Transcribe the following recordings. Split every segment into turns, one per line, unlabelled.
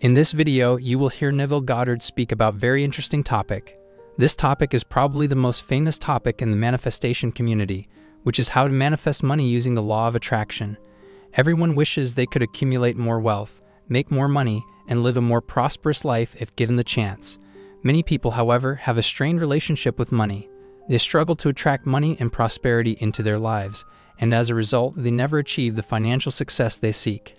In this video, you will hear Neville Goddard speak about a very interesting topic. This topic is probably the most famous topic in the manifestation community, which is how to manifest money using the law of attraction. Everyone wishes they could accumulate more wealth, make more money, and live a more prosperous life if given the chance. Many people, however, have a strained relationship with money. They struggle to attract money and prosperity into their lives, and as a result, they never achieve the financial success they seek.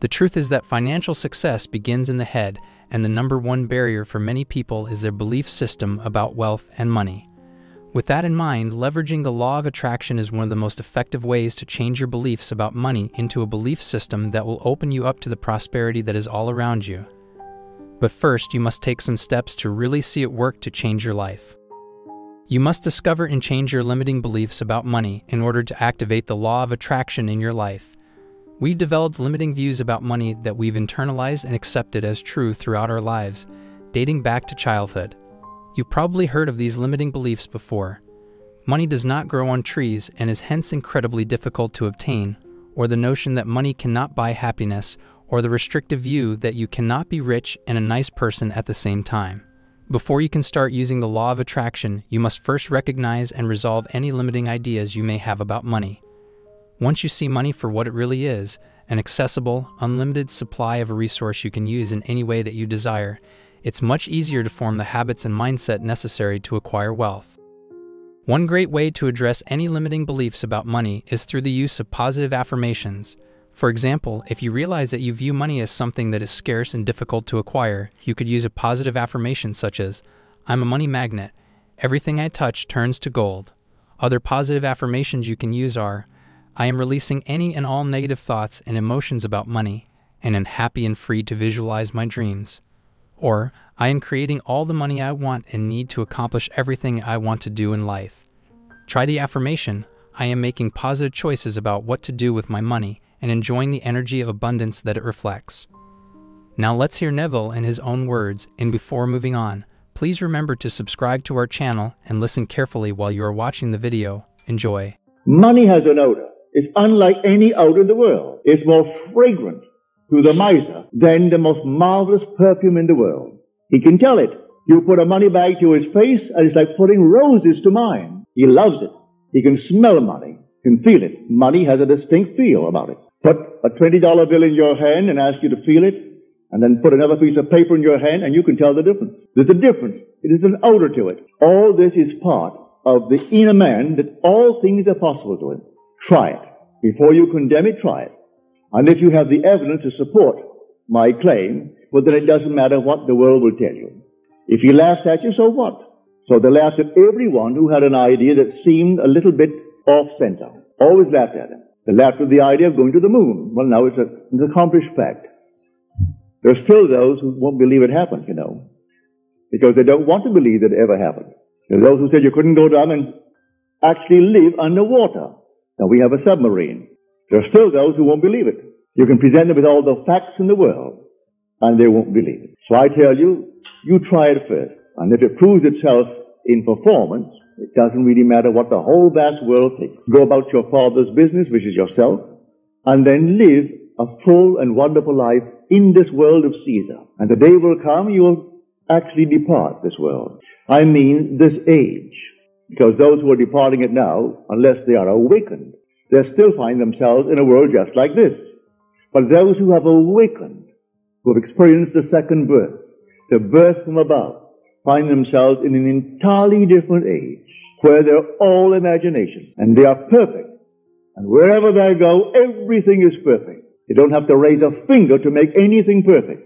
The truth is that financial success begins in the head, and the number one barrier for many people is their belief system about wealth and money. With that in mind, leveraging the law of attraction is one of the most effective ways to change your beliefs about money into a belief system that will open you up to the prosperity that is all around you. But first, you must take some steps to really see it work to change your life. You must discover and change your limiting beliefs about money in order to activate the law of attraction in your life. We've developed limiting views about money that we've internalized and accepted as true throughout our lives, dating back to childhood. You've probably heard of these limiting beliefs before. Money does not grow on trees and is hence incredibly difficult to obtain, or the notion that money cannot buy happiness, or the restrictive view that you cannot be rich and a nice person at the same time. Before you can start using the law of attraction, you must first recognize and resolve any limiting ideas you may have about money. Once you see money for what it really is, an accessible, unlimited supply of a resource you can use in any way that you desire, it's much easier to form the habits and mindset necessary to acquire wealth. One great way to address any limiting beliefs about money is through the use of positive affirmations. For example, if you realize that you view money as something that is scarce and difficult to acquire, you could use a positive affirmation such as, I'm a money magnet. Everything I touch turns to gold. Other positive affirmations you can use are, I am releasing any and all negative thoughts and emotions about money, and am happy and free to visualize my dreams. Or, I am creating all the money I want and need to accomplish everything I want to do in life. Try the affirmation, I am making positive choices about what to do with my money and enjoying the energy of abundance that it reflects. Now let's hear Neville in his own words, and before moving on, please remember to subscribe to our channel and listen carefully while you are watching the video. Enjoy.
Money has an odor. It's unlike any odor in the world. It's more fragrant to the miser than the most marvelous perfume in the world. He can tell it. You put a money bag to his face and it's like putting roses to mine. He loves it. He can smell money, can feel it. Money has a distinct feel about it. Put a $20 bill in your hand and ask you to feel it, and then put another piece of paper in your hand and you can tell the difference. There's a difference. It is an odor to it. All this is part of the inner man that all things are possible to him. Try it. Before you condemn it, try it. And if you have the evidence to support my claim, well then it doesn't matter what the world will tell you. If he laughs at you, so what? So they laughed at everyone who had an idea that seemed a little bit off center. Always laughed at him. They laughed at the idea of going to the moon. Well, now it's a, an accomplished fact. There are still those who won't believe it happened, you know, because they don't want to believe that it ever happened. There are those who said you couldn't go down and actually live underwater. Now we have a submarine. There are still those who won't believe it. You can present them with all the facts in the world, and they won't believe it. So I tell you, you try it first. And if it proves itself in performance, it doesn't really matter what the whole vast world thinks. Go about your father's business, which is yourself, and then live a full and wonderful life in this world of Caesar. And the day will come you will actually depart this world. I mean this age. Because those who are departing it now, unless they are awakened, they still find themselves in a world just like this. But those who have awakened, who have experienced the second birth, the birth from above, find themselves in an entirely different age where they're all imagination and they are perfect. And wherever they go, everything is perfect. They don't have to raise a finger to make anything perfect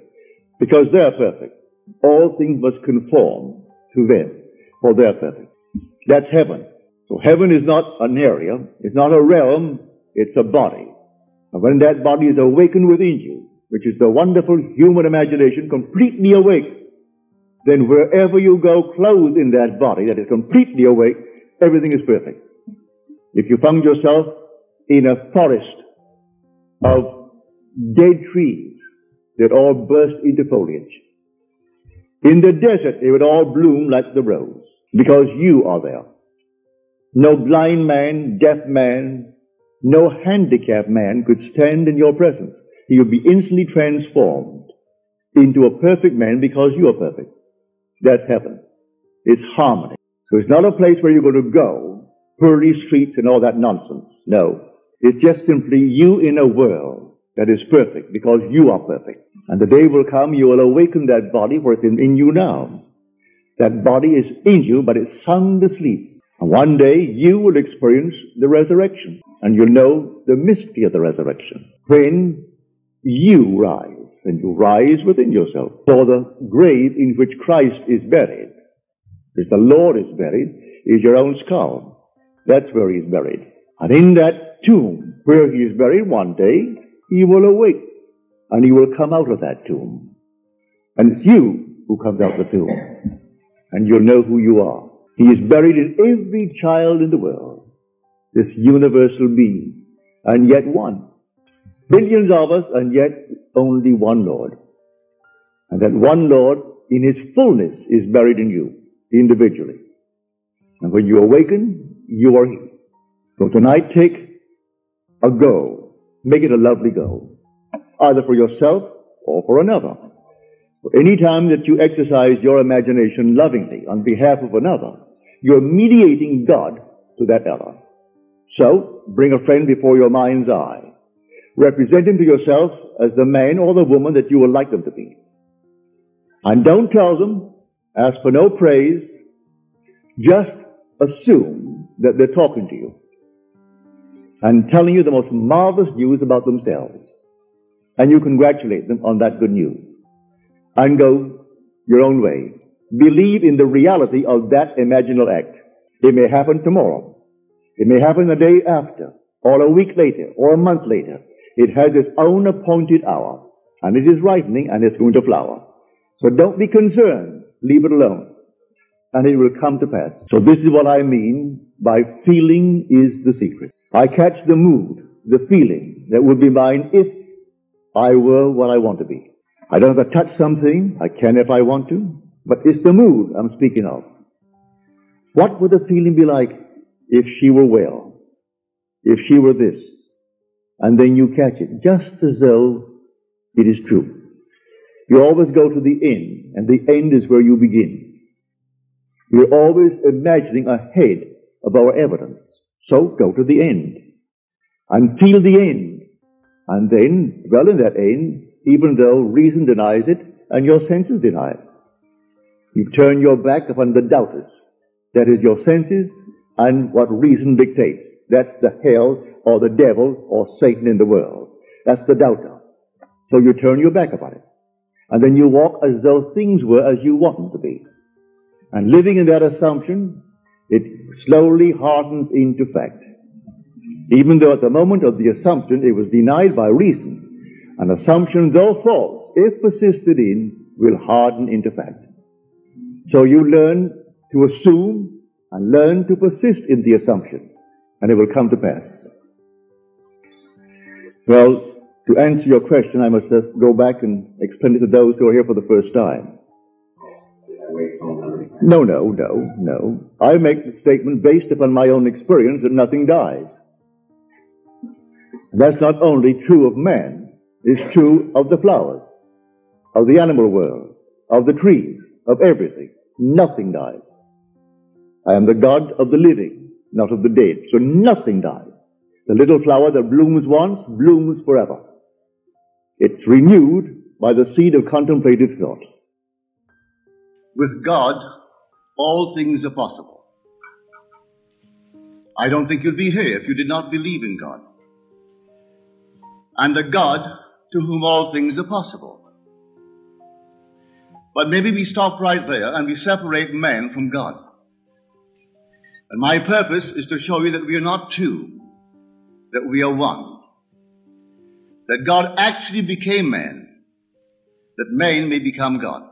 because they're perfect. All things must conform to them for they're perfect. That's heaven. So heaven is not an area, it's not a realm, it's a body. And when that body is awakened within you, which is the wonderful human imagination completely awake, then wherever you go clothed in that body that is completely awake, everything is perfect. If you found yourself in a forest of dead trees that all burst into foliage, in the desert they would all bloom like the rose because you are there. No blind man, deaf man, no handicapped man could stand in your presence. He would be instantly transformed into a perfect man because you are perfect. That's heaven. It's harmony. So it's not a place where you're going to go, pearly streets and all that nonsense. No. It's just simply you in a world that is perfect because you are perfect. And the day will come you will awaken that body for it's in, in you now. That body is in you, but it's sound asleep. And one day you will experience the resurrection and you'll know the mystery of the resurrection. When you rise and you rise within yourself. For the grave in which Christ is buried, as the Lord is buried, is your own skull. That's where he is buried. And in that tomb where he is buried one day, he will awake and he will come out of that tomb. And it's you who comes out of the tomb. And you'll know who you are. He is buried in every child in the world. This universal being. And yet one. Billions of us, and yet only one Lord. And that one Lord, in his fullness, is buried in you, individually. And when you awaken, you are He. So tonight, take a go. Make it a lovely go. Either for yourself or for another. Any time that you exercise your imagination lovingly on behalf of another, you're mediating God to that other. So, bring a friend before your mind's eye Represent him to yourself as the man or the woman that you would like them to be. And don't tell them, ask for no praise, just assume that they're talking to you and telling you the most marvelous news about themselves. And you congratulate them on that good news. And go your own way. Believe in the reality of that imaginal act. It may happen tomorrow. It may happen the day after, or a week later, or a month later. It has its own appointed hour, and it is ripening and it's going to flower. So don't be concerned. Leave it alone. And it will come to pass. So this is what I mean by feeling is the secret. I catch the mood, the feeling that would be mine if I were what I want to be. I don't have to touch something. I can if I want to. But it's the mood I'm speaking of. What would the feeling be like if she were well? If she were this? and then you catch it, just as though it is true. You always go to the end, and the end is where you begin. We're always imagining ahead of our evidence. So go to the end and feel the end. And then dwell in that end, even though reason denies it and your senses deny it. You turn your back upon the doubters. That is your senses and what reason dictates. That's the hell or the devil or Satan in the world. That's the doubter. So you turn your back upon it. And then you walk as though things were as you want them to be. And living in that assumption, it slowly hardens into fact. Even though at the moment of the assumption it was denied by reason, an assumption, though false, if persisted in, will harden into fact. So you learn to assume and learn to persist in the assumption, and it will come to pass. Well, to answer your question, I must go back and explain it to those who are here for the first time. No, no, no, no. I make the statement based upon my own experience that nothing dies. That's not only true of man, it's true of the flowers, of the animal world, of the trees, of everything. Nothing dies. I am the God of the living, not of the dead. So nothing dies. The little flower that blooms once blooms forever. It's renewed by the seed of contemplative thought. With God, all things are possible. I don't think you'd be here if you did not believe in God. And the God to whom all things are possible. But maybe we stop right there and we separate man from God. And my purpose is to show you that we are not two, that we are one. That God actually became man, that man may become God.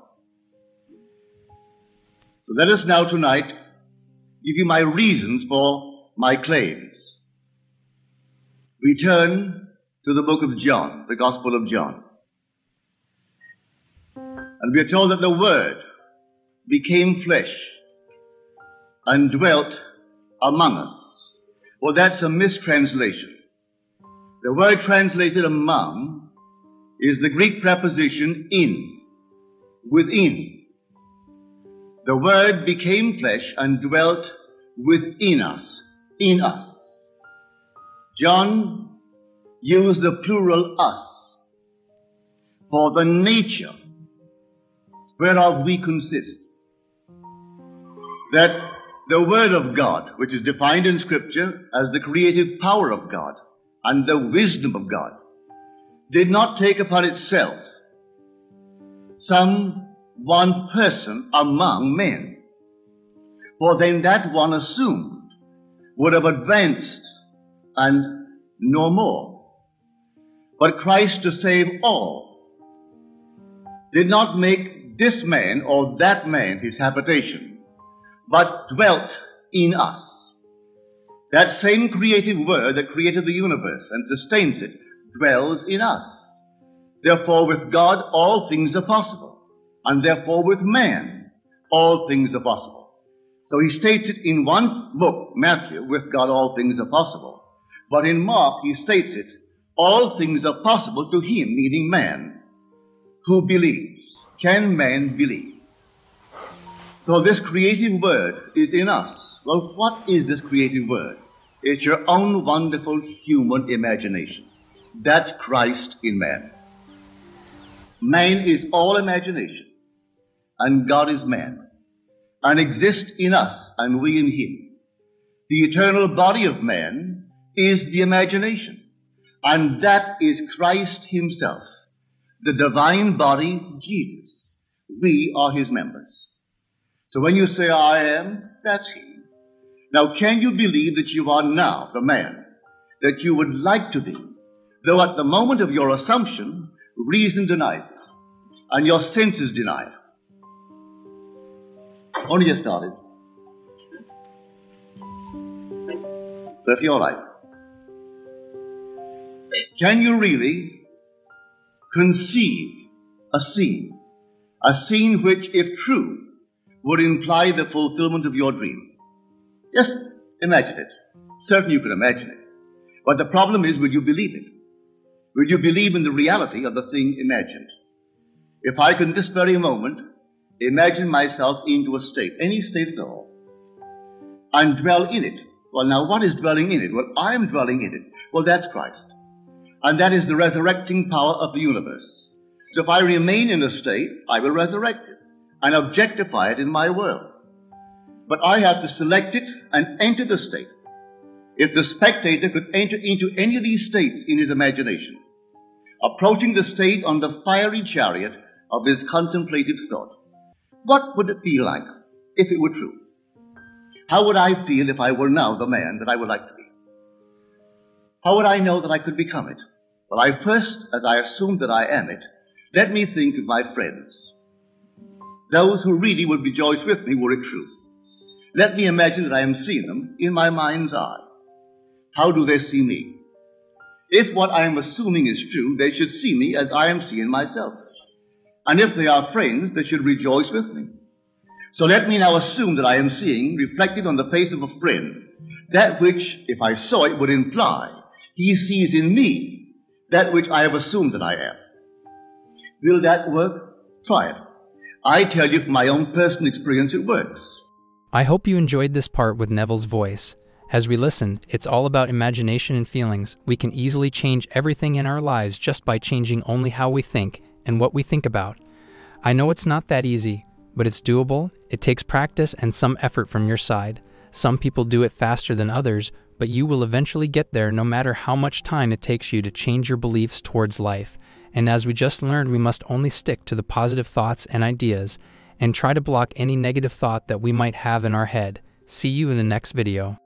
So let us now tonight give you my reasons for my claims. We turn to the book of John, the Gospel of John. And we are told that the Word became flesh and dwelt among us. Well, that's a mistranslation. The word translated among is the Greek preposition in. within. The Word became flesh and dwelt within us, in us. John used the plural us for the nature whereof we consist. That the Word of God, which is defined in Scripture as the creative power of God and the wisdom of God, did not take upon itself some one person among men. For then that one assumed would have advanced and no more. But Christ to save all did not make this man or that man his habitation, but dwelt in us. That same creative word that created the universe and sustains it dwells in us. Therefore with God all things are possible, and therefore with man all things are possible. So he states it in one book, Matthew, with God all things are possible. But in Mark he states it, all things are possible to him, meaning man, who believes. Can man believe? So this creative word is in us. Well, what is this creative word? It's your own wonderful human imagination. That's Christ in man. Man is all imagination, and God is man, and exists in us, and we in him. The eternal body of man is the imagination, and that is Christ himself, the divine body, Jesus. We are his members. So when you say I am, that's he. Now can you believe that you are now the man that you would like to be, though at the moment of your assumption, reason denies it, and your senses deny it? Only just started. All right. Can you really conceive a scene, a scene which, if true, would imply the fulfillment of your dream? Just imagine it. Certainly you can imagine it. But the problem is, will you believe it? Will you believe in the reality of the thing imagined? If I can this very moment imagine myself into a state, any state at all, and dwell in it. Well, now what is dwelling in it? Well, I am dwelling in it. Well, that's Christ. And that is the resurrecting power of the universe. So if I remain in a state, I will resurrect it and objectify it in my world. But I have to select it and enter the state. If the spectator could enter into any of these states in his imagination, approaching the state on the fiery chariot of his contemplative thought, what would it feel like if it were true? How would I feel if I were now the man that I would like to be? How would I know that I could become it? Well, I first, as I assume that I am it, let me think of my friends. Those who really would rejoice with me were it true. Let me imagine that I am seeing them in my mind's eye. How do they see me? If what I am assuming is true, they should see me as I am seeing myself. And if they are friends, they should rejoice with me. So let me now assume that I am seeing, reflected on the face of a friend, that which, if I saw it, would imply he sees in me that which I have assumed that I am. Will that work? Try it. I tell you from my own personal experience, it works.
I hope you enjoyed this part with Neville's voice. As we listened, it's all about imagination and feelings. We can easily change everything in our lives just by changing only how we think and what we think about. I know it's not that easy, but it's doable. It takes practice and some effort from your side. Some people do it faster than others, but you will eventually get there no matter how much time it takes you to change your beliefs towards life. And as we just learned, we must only stick to the positive thoughts and ideas and try to block any negative thought that we might have in our head. See you in the next video.